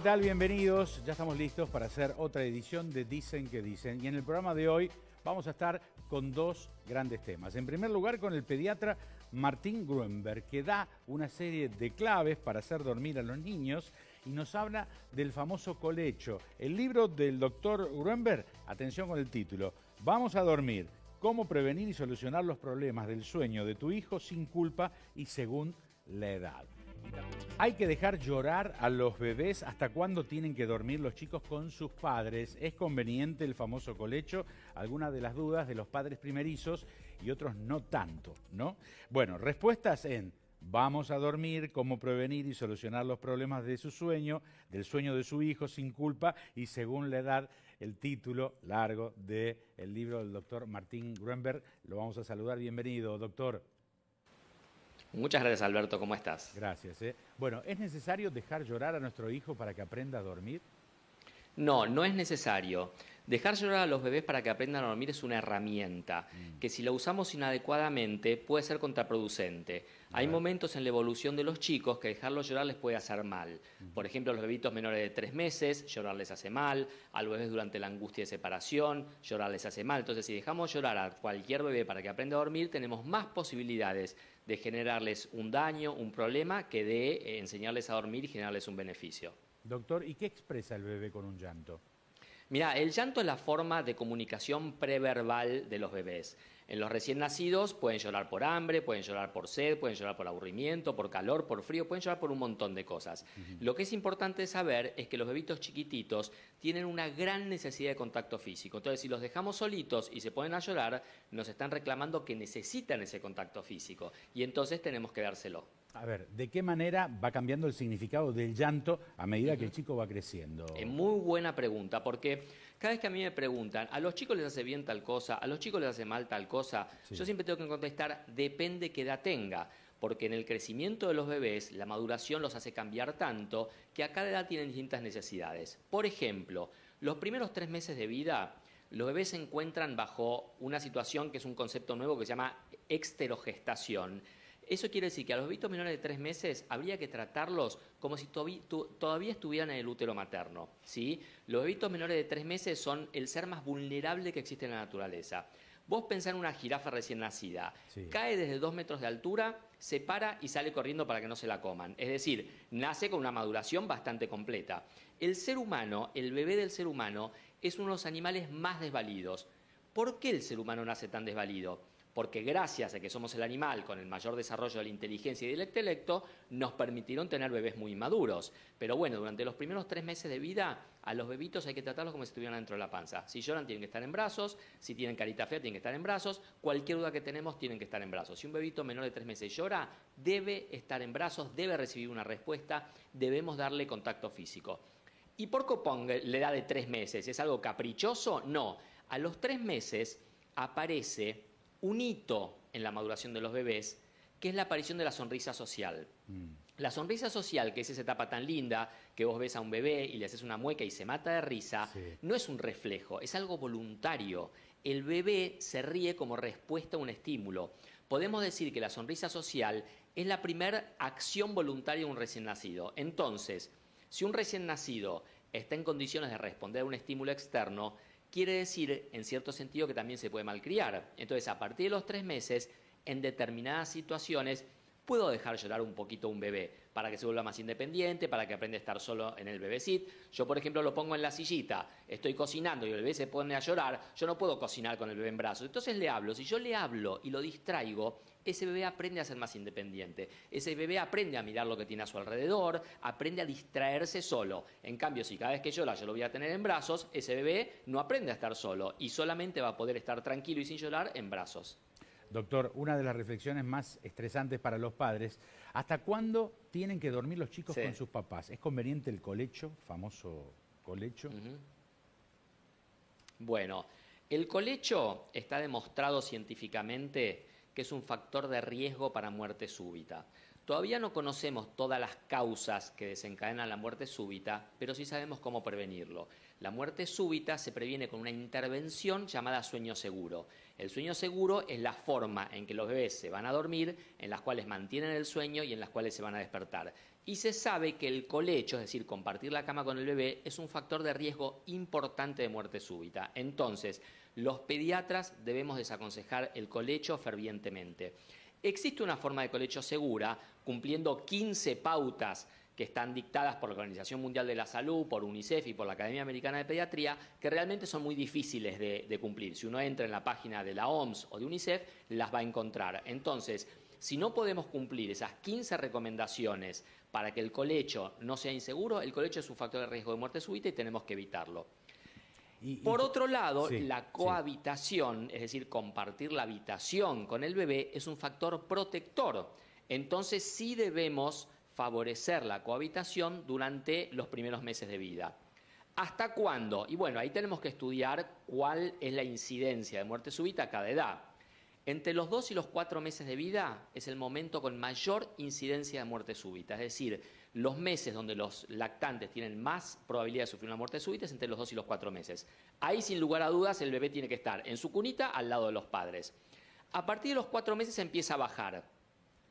¿qué tal? Bienvenidos. Ya estamos listos para hacer otra edición de Dicen que Dicen. Y en el programa de hoy vamos a estar con dos grandes temas. En primer lugar, con el pediatra Martín Gruenberg, que da una serie de claves para hacer dormir a los niños y nos habla del famoso colecho. El libro del doctor Gruenberg, atención con el título, Vamos a dormir, cómo prevenir y solucionar los problemas del sueño de tu hijo sin culpa y según la edad. Hay que dejar llorar a los bebés hasta cuándo tienen que dormir los chicos con sus padres. ¿Es conveniente el famoso colecho? Algunas de las dudas de los padres primerizos y otros no tanto, ¿no? Bueno, respuestas en Vamos a dormir, cómo prevenir y solucionar los problemas de su sueño, del sueño de su hijo sin culpa y según la edad, el título largo del libro del doctor Martín Gruenberg. Lo vamos a saludar. Bienvenido, doctor. Muchas gracias, Alberto. ¿Cómo estás? Gracias. ¿eh? Bueno, ¿es necesario dejar llorar a nuestro hijo para que aprenda a dormir? No, no es necesario. Dejar llorar a los bebés para que aprendan a dormir es una herramienta mm. que si la usamos inadecuadamente puede ser contraproducente. Hay momentos en la evolución de los chicos que dejarlos llorar les puede hacer mal. Por ejemplo, a los bebitos menores de tres meses, llorar les hace mal. A los bebés durante la angustia de separación, llorar les hace mal. Entonces, si dejamos llorar a cualquier bebé para que aprenda a dormir, tenemos más posibilidades de generarles un daño, un problema, que de eh, enseñarles a dormir y generarles un beneficio. Doctor, ¿y qué expresa el bebé con un llanto? Mira, el llanto es la forma de comunicación preverbal de los bebés. En los recién nacidos pueden llorar por hambre, pueden llorar por sed, pueden llorar por aburrimiento, por calor, por frío, pueden llorar por un montón de cosas. Lo que es importante saber es que los bebitos chiquititos tienen una gran necesidad de contacto físico. Entonces, si los dejamos solitos y se ponen a llorar, nos están reclamando que necesitan ese contacto físico y entonces tenemos que dárselo. A ver, ¿de qué manera va cambiando el significado del llanto a medida que el chico va creciendo? Es muy buena pregunta, porque cada vez que a mí me preguntan, ¿a los chicos les hace bien tal cosa? ¿A los chicos les hace mal tal cosa? Yo siempre tengo que contestar, depende qué edad tenga. Porque en el crecimiento de los bebés, la maduración los hace cambiar tanto que a cada edad tienen distintas necesidades. Por ejemplo, los primeros tres meses de vida, los bebés se encuentran bajo una situación que es un concepto nuevo que se llama exterogestación eso quiere decir que a los bebitos menores de tres meses habría que tratarlos como si todavía estuvieran en el útero materno. ¿sí? Los bebitos menores de tres meses son el ser más vulnerable que existe en la naturaleza. Vos pensás en una jirafa recién nacida, cae desde dos metros de altura, se para y sale corriendo para que no se la coman. Es decir, nace con una maduración bastante completa. El ser humano, el bebé del ser humano, es uno de los animales más desvalidos. ¿Por qué el ser humano nace tan desvalido? Porque gracias a que somos el animal con el mayor desarrollo de la inteligencia y del intelecto, nos permitieron tener bebés muy maduros. Pero bueno, durante los primeros tres meses de vida, a los bebitos hay que tratarlos como si estuvieran dentro de la panza. Si lloran, tienen que estar en brazos, si tienen carita fea, tienen que estar en brazos, cualquier duda que tenemos, tienen que estar en brazos. Si un bebito menor de tres meses llora, debe estar en brazos, debe recibir una respuesta, debemos darle contacto físico. ¿Y por qué la edad de tres meses? ¿Es algo caprichoso? No. A los tres meses aparece un hito en la maduración de los bebés, que es la aparición de la sonrisa social. Mm. La sonrisa social, que es esa etapa tan linda que vos ves a un bebé y le haces una mueca y se mata de risa, no es un reflejo, es algo voluntario. El bebé se ríe como respuesta a un estímulo. Podemos decir que la sonrisa social es la primera acción voluntaria de un recién nacido. Entonces, si un recién nacido está en condiciones de responder a un estímulo externo, quiere decir, en cierto sentido, que también se puede malcriar. Entonces, a partir de los tres meses, en determinadas situaciones, puedo dejar llorar un poquito a un bebé para que se vuelva más independiente, para que aprenda a estar solo en el bebecit. Yo, por ejemplo, lo pongo en la sillita, estoy cocinando y el bebé se pone a llorar, yo no puedo cocinar con el bebé en brazos. Entonces le hablo. Si yo le hablo y lo distraigo, ese bebé aprende a ser más independiente. Ese bebé aprende a mirar lo que tiene a su alrededor, aprende a distraerse solo. En cambio, si cada vez que llora yo lo voy a tener en brazos, ese bebé no aprende a estar solo y solamente va a poder estar tranquilo y sin llorar en brazos. Doctor, una de las reflexiones más estresantes para los padres, ¿hasta cuándo tienen que dormir los chicos con sus papás? ¿Es conveniente el colecho, famoso colecho? Bueno, el colecho está demostrado científicamente que es un factor de riesgo para muerte súbita. Todavía no conocemos todas las causas que desencadenan la muerte súbita, pero sí sabemos cómo prevenirlo. La muerte súbita se previene con una intervención llamada sueño seguro. El sueño seguro es la forma en que los bebés se van a dormir, en las cuales mantienen el sueño y en las cuales se van a despertar. Y se sabe que el colecho, es decir, compartir la cama con el bebé, es un factor de riesgo importante de muerte súbita. Entonces, los pediatras debemos desaconsejar el colecho fervientemente. Existe una forma de colecho segura, cumpliendo 15 pautas que están dictadas por la Organización Mundial de la Salud, por UNICEF y por la Academia Americana de Pediatría, que realmente son muy difíciles de, de, cumplir. Si uno entra en la página de la OMS o de UNICEF, las va a encontrar. Entonces, si no podemos cumplir esas 15 recomendaciones para que el colecho no sea inseguro, el colecho es un factor de riesgo de muerte súbita y tenemos que evitarlo. Por otro lado, la cohabitación, es decir, compartir la habitación con el bebé, es un factor protector. Entonces sí debemos favorecer la cohabitación durante los primeros meses de vida. ¿Hasta cuándo? Y bueno, ahí tenemos que estudiar cuál es la incidencia de muerte súbita a cada edad. Entre los dos y los cuatro meses de vida es el momento con mayor incidencia de muerte súbita, es decir, los meses donde los lactantes tienen más probabilidad de sufrir una muerte súbita es entre los dos y los cuatro meses. Ahí, sin lugar a dudas, el bebé tiene que estar en su cunita al lado de los padres. A partir de los cuatro meses empieza a bajar.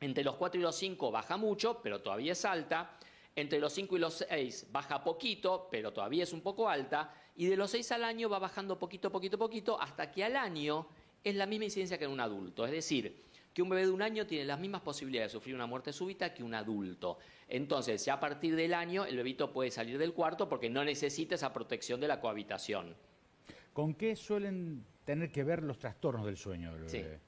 Entre los cuatro y los cinco baja mucho, pero todavía es alta. Entre los cinco y los seis baja poquito, pero todavía es un poco alta. Y de los seis al año va bajando poquito, poquito, poquito, hasta que al año es la misma incidencia que en un adulto. Es decir, que un bebé de un año tiene las mismas posibilidades de sufrir una muerte súbita que un adulto. Entonces, ya a partir del año, el bebito puede salir del cuarto porque no necesita esa protección de la cohabitación. ¿Con qué suelen tener que ver los trastornos del sueño del bebé?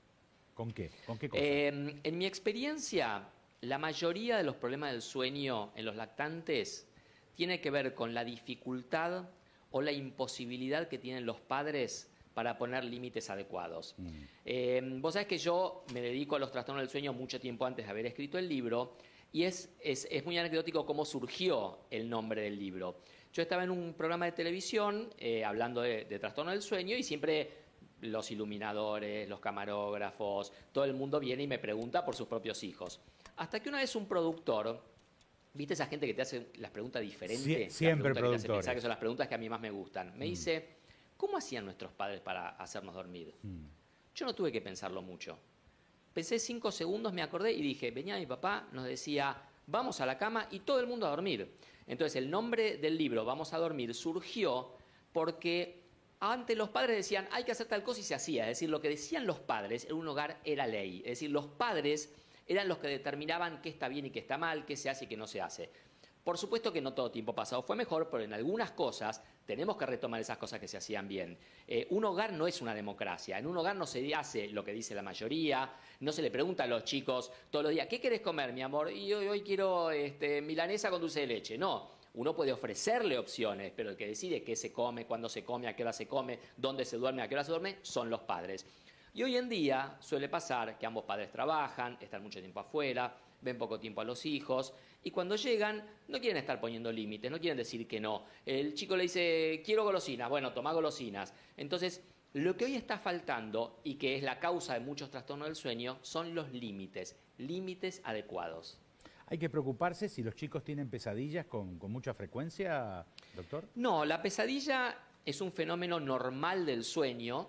¿Con qué? ¿Con qué em, en mi experiencia, la mayoría de los problemas del sueño en los lactantes tiene que ver con la dificultad o la imposibilidad que tienen los padres para poner límites adecuados. Mm. Em, vos sabés que yo me dedico a los trastornos del sueño mucho tiempo antes de haber escrito el libro y es, es, muy anecdótico cómo surgió el nombre del libro. Yo estaba en un programa de televisión eh, hablando de, de trastorno del sueño y siempre los iluminadores, los camarógrafos, todo el mundo viene y me pregunta por sus propios hijos. Hasta que una vez un productor, ¿viste esa gente que te hace las preguntas diferentes? siempre productores. Que, que son las preguntas que a mí más me gustan. Me mm. dice, ¿cómo hacían nuestros padres para hacernos dormir? Mm. Yo no tuve que pensarlo mucho. Pensé cinco segundos, me acordé y dije, venía mi papá, nos decía, vamos a la cama y todo el mundo a dormir. Entonces el nombre del libro, Vamos a dormir, surgió porque antes los padres decían, hay que hacer tal cosa y se hacía. Es decir, lo que decían los padres en un hogar era ley. Es decir, los padres eran los que determinaban qué está bien y qué está mal, qué se hace y qué no se hace. Por supuesto que no todo tiempo pasado fue mejor, pero en algunas cosas tenemos que retomar esas cosas que se hacían bien. Eh, un hogar no es una democracia. En un hogar no se hace lo que dice la mayoría, no se le pregunta a los chicos todos los días, ¿qué querés comer, mi amor? Y hoy, hoy quiero este, milanesa con dulce de leche. No, uno puede ofrecerle opciones, pero el que decide qué se come, cuándo se come, a qué hora se come, dónde se duerme, a qué hora se duerme, son los padres. Y hoy en día suele pasar que ambos padres trabajan, están mucho tiempo afuera, ven poco tiempo a los hijos y cuando llegan no quieren estar poniendo límites, no quieren decir que no. El chico le dice, quiero golosinas, bueno, toma golosinas. Entonces, lo que hoy está faltando y que es la causa de muchos trastornos del sueño son los límites, límites adecuados. ¿Hay que preocuparse si los chicos tienen pesadillas con, con mucha frecuencia, doctor? No, la pesadilla es un fenómeno normal del sueño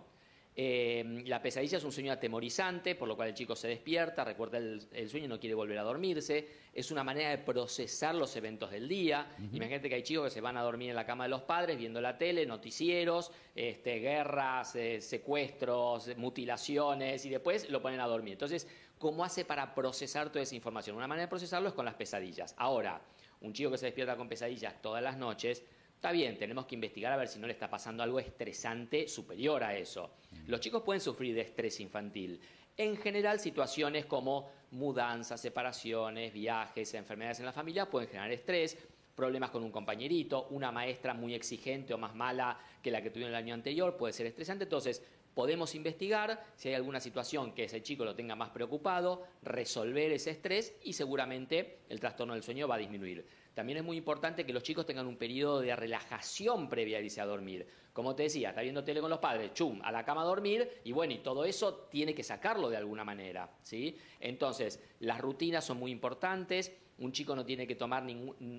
eh, la pesadilla es un sueño atemorizante, por lo cual el chico se despierta, recuerda el, sueño y no quiere volver a dormirse. Es una manera de procesar los eventos del día. Imagínate que hay chicos que se van a dormir en la cama de los padres viendo la tele, noticieros, este, guerras, eh, secuestros, mutilaciones y después lo ponen a dormir. Entonces, ¿cómo hace para procesar toda esa información? Una manera de procesarlo es con las pesadillas. Ahora, un chico que se despierta con pesadillas todas las noches, Está bien, tenemos que investigar a ver si no le está pasando algo estresante superior a eso. Mm. Los chicos pueden sufrir de estrés infantil. En general, situaciones como mudanzas, separaciones, viajes, enfermedades en la familia pueden generar estrés, problemas con un compañerito, una maestra muy exigente o más mala que la que tuvieron el año anterior puede ser estresante. Entonces, podemos investigar si hay alguna situación que ese chico lo tenga más preocupado, resolver ese estrés y seguramente el trastorno del sueño va a disminuir. También es muy importante que los chicos tengan un periodo de relajación previa a irse a dormir. Como te decía, está viendo tele con los padres, chum, a la cama a dormir, y bueno, y todo eso tiene que sacarlo de alguna manera, ¿sí? Entonces, las rutinas son muy importantes, un chico no tiene que tomar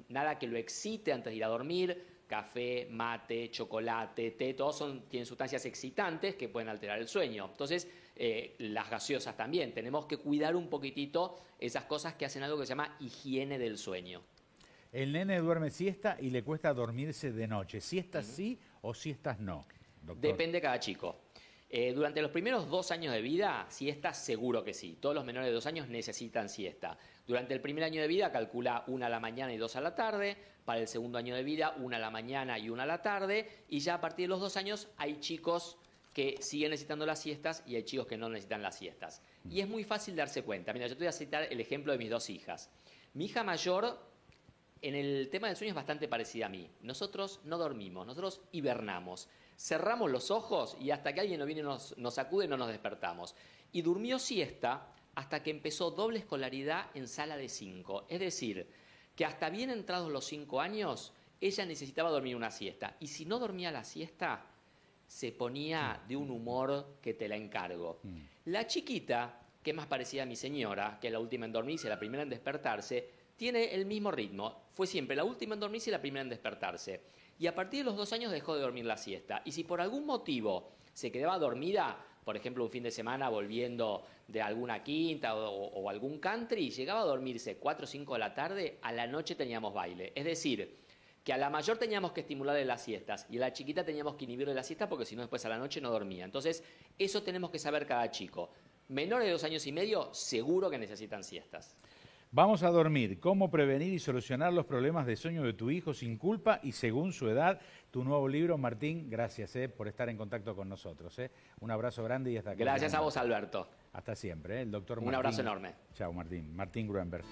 nada que lo excite antes de ir a dormir, café, mate, chocolate, té, todos son, tienen sustancias excitantes que pueden alterar el sueño. Entonces, eh, las gaseosas también. Tenemos que cuidar un poquitito esas cosas que hacen algo que se llama higiene del sueño. El nene duerme siesta y le cuesta dormirse de noche. ¿Siestas sí o siestas no? Depende de cada chico. Eh, durante los primeros dos años de vida, siesta seguro que sí. Todos los menores de dos años necesitan siesta. Durante el primer año de vida calcula una a la mañana y dos a la tarde. Para el segundo año de vida, una a la mañana y una a la tarde. Y ya a partir de los dos años hay chicos que siguen necesitando las siestas y hay chicos que no necesitan las siestas. Y es muy fácil darse cuenta. Mira, yo te voy a citar el ejemplo de mis dos hijas. Mi hija mayor, en el tema del sueño, es bastante parecida a mí. Nosotros no dormimos, nosotros hibernamos. Cerramos los ojos y hasta que alguien nos viene y nos, nos sacude no nos despertamos. Y durmió siesta hasta que empezó doble escolaridad en sala de cinco. Es decir, que hasta bien entrados los cinco años, ella necesitaba dormir una siesta. Y si no dormía la siesta, se ponía de un humor que te la encargo. Mm. La chiquita, que más parecía a mi señora, que es la última en dormirse y la primera en despertarse, tiene el mismo ritmo. Fue siempre la última en dormirse y la primera en despertarse. Y a partir de los dos años dejó de dormir la siesta. Y si por algún motivo se quedaba dormida, por ejemplo, un fin de semana volviendo de alguna quinta o, algún country, llegaba a dormirse 4 o 5 de la tarde, a la noche teníamos baile. Es decir, que a la mayor teníamos que estimularle las siestas y a la chiquita teníamos que inhibirle la siesta porque si no después a la noche no dormía. Entonces, eso tenemos que saber cada chico. Menores de dos años y medio, seguro que necesitan siestas. Vamos a dormir. ¿Cómo prevenir y solucionar los problemas de sueño de tu hijo sin culpa y según su edad? Tu nuevo libro, Martín, gracias eh, por estar en contacto con nosotros. Eh. Un abrazo grande y hasta aquí. Gracias a vos, Alberto. Hasta siempre, eh. el doctor Un abrazo enorme. Chao, Martín. Martín Gruenberg.